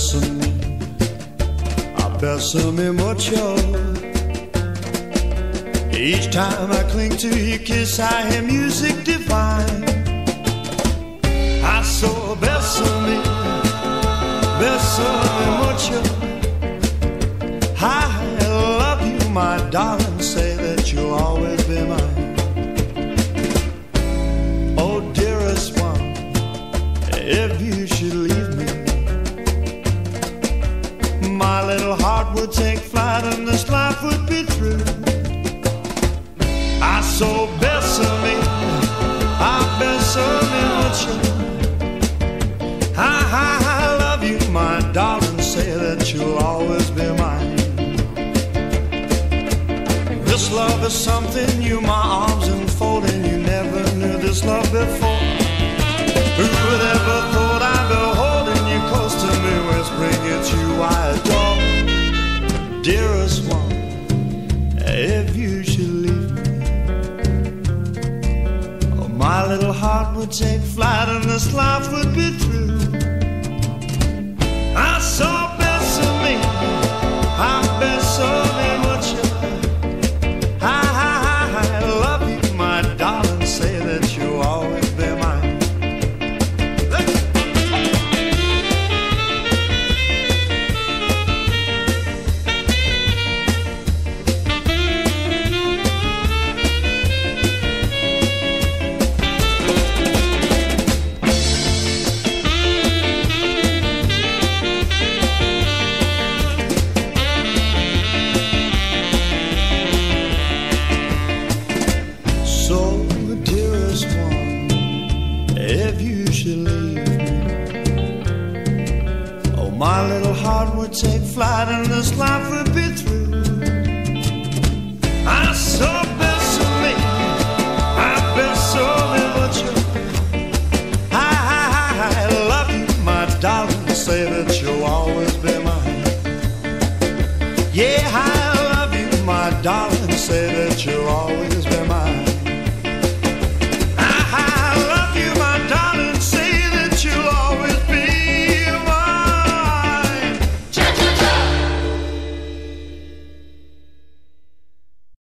bésame, bésame mucho. Each time I cling to your kiss, I hear music divine. I saw bésame, bésame mucho. I love you, my darling. Little heart would take flight and this life would be through. I so bésame, I bésame mucho. I, I, I love you, my darling. Say that you'll always be mine. This love is something new, my arms enfolding. You never knew this love before. Who would ever thought I'd be holding you close to me, whispering it's you dearest one. If you should leave me, oh, my little heart would take flight and this life would be through. I saw My little heart would take flight and this life would be through. I so best of me, I've been so immature. I, I, I love you, my darling. Say that you'll always be mine. Yeah, I love you, my darling. Say that you'll always be mine.